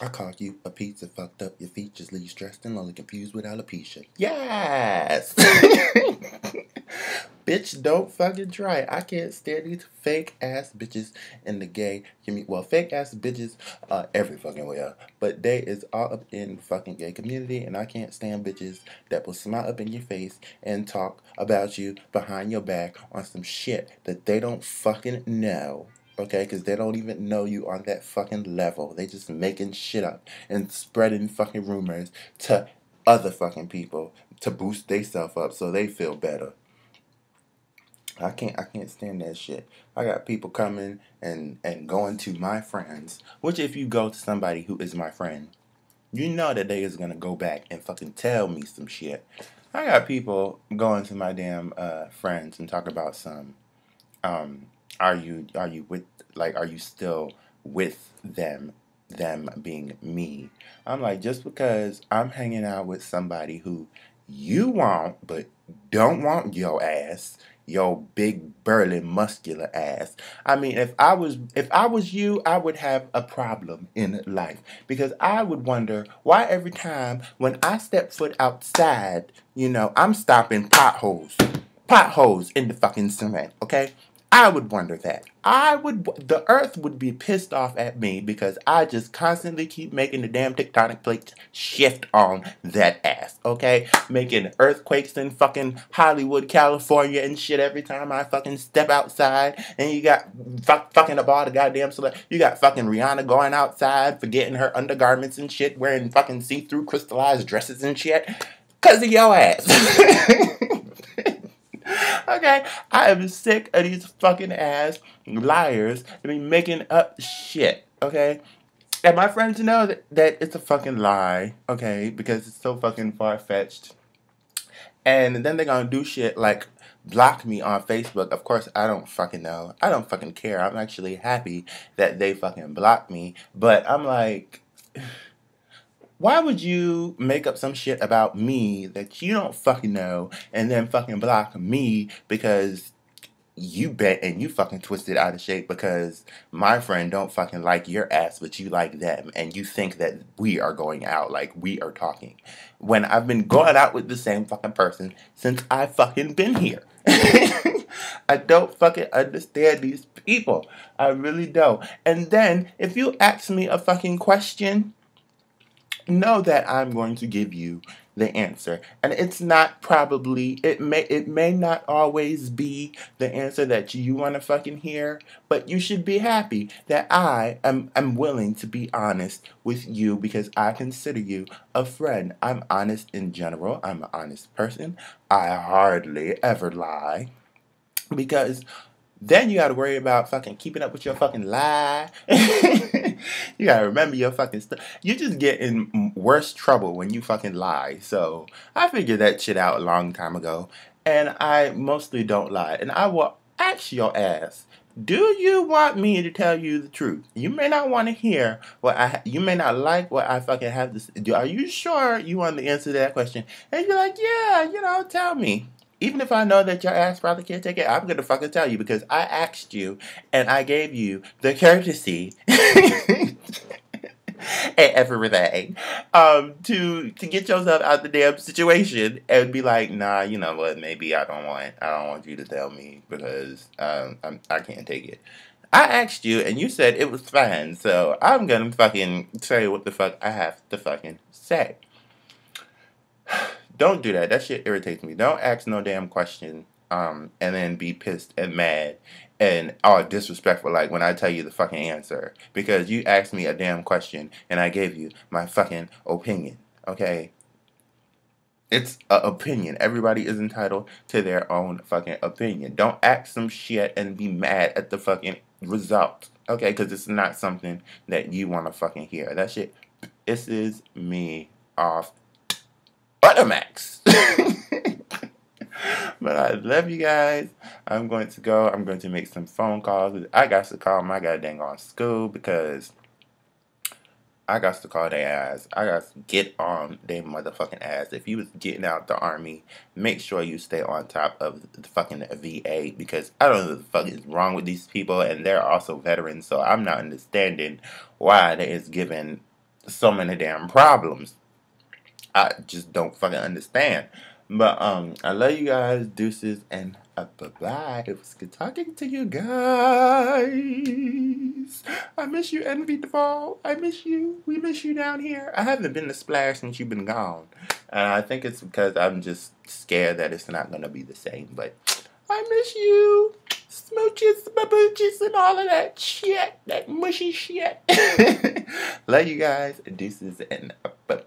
I called you a pizza, fucked up your features, leave stressed and lonely, confused with alopecia. Yes! Bitch, don't fucking try. I can't stand these fake ass bitches in the gay community. Well, fake ass bitches uh, every fucking way, but they is all up in the fucking gay community, and I can't stand bitches that will smile up in your face and talk about you behind your back on some shit that they don't fucking know okay? Because they don't even know you on that fucking level. They just making shit up and spreading fucking rumors to other fucking people to boost themselves up so they feel better. I can't I can't stand that shit. I got people coming and and going to my friends. Which if you go to somebody who is my friend, you know that they is gonna go back and fucking tell me some shit. I got people going to my damn uh, friends and talk about some. Um, are you are you with like are you still with them? Them being me. I'm like just because I'm hanging out with somebody who you want but don't want your ass your big burly muscular ass. I mean, if I was if I was you, I would have a problem in life because I would wonder why every time when I step foot outside, you know, I'm stopping potholes. Potholes in the fucking cement, okay? I would wonder that. I would, the earth would be pissed off at me because I just constantly keep making the damn tectonic plates shift on that ass, okay? Making earthquakes in fucking Hollywood, California and shit every time I fucking step outside. And you got fuck, fucking up all the goddamn select. You got fucking Rihanna going outside, forgetting her undergarments and shit, wearing fucking see through crystallized dresses and shit. Cause of your ass. okay, I am sick of these fucking ass liars to be making up shit. Okay, and my friends know that, that it's a fucking lie. Okay, because it's so fucking far fetched. And then they're gonna do shit like block me on Facebook. Of course, I don't fucking know. I don't fucking care. I'm actually happy that they fucking blocked me. But I'm like why would you make up some shit about me that you don't fucking know and then fucking block me because you bet and you fucking twisted out of shape because my friend don't fucking like your ass but you like them and you think that we are going out like we are talking when I've been going out with the same fucking person since I fucking been here. I don't fucking understand these people. I really don't. And then if you ask me a fucking question know that I'm going to give you the answer. And it's not probably it may it may not always be the answer that you want to fucking hear, but you should be happy that I am am willing to be honest with you because I consider you a friend. I'm honest in general. I'm an honest person. I hardly ever lie because then you got to worry about fucking keeping up with your fucking lie. you got to remember your fucking stuff. You just get in worse trouble when you fucking lie. So I figured that shit out a long time ago. And I mostly don't lie. And I will ask your ass, do you want me to tell you the truth? You may not want to hear what I. You may not like what I fucking have to. Do are you sure you want to answer that question? And you're like, yeah, you know, tell me even if I know that your ass probably can't take it, I'm gonna fucking tell you because I asked you and I gave you the courtesy and everything um, to to get yourself out of the damn situation and be like, nah, you know what? Maybe I don't want I don't want you to tell me because um, I'm, I can't take it. I asked you and you said it was fine, so I'm gonna fucking say what the fuck I have to fucking say. Don't do that. That shit irritates me. Don't ask no damn question um, and then be pissed and mad and all disrespectful like when I tell you the fucking answer because you asked me a damn question and I gave you my fucking opinion. Okay? It's an opinion. Everybody is entitled to their own fucking opinion. Don't ask some shit and be mad at the fucking result. Okay? Because it's not something that you want to fucking hear. That shit pisses me off Buttermax. but I love you guys. I'm going to go. I'm going to make some phone calls. I got to call my goddamn on school because I got to call their ass. I got to get on their motherfucking ass. If you was getting out the army, make sure you stay on top of the fucking VA because I don't know what the fuck is wrong with these people and they're also veterans. So I'm not understanding why they is giving so many damn problems. I just don't fucking understand. But um, I love you guys. Deuces and uh, bye bye. It was good talking to you guys. I miss you, Envy Duvall. I miss you. We miss you down here. I haven't been to Splash since you've been gone, and I think it's because I'm just scared that it's not gonna be the same. But I miss you. Smooches, babooches, and all of that shit. That mushy shit. love you guys. Deuces and bye bye.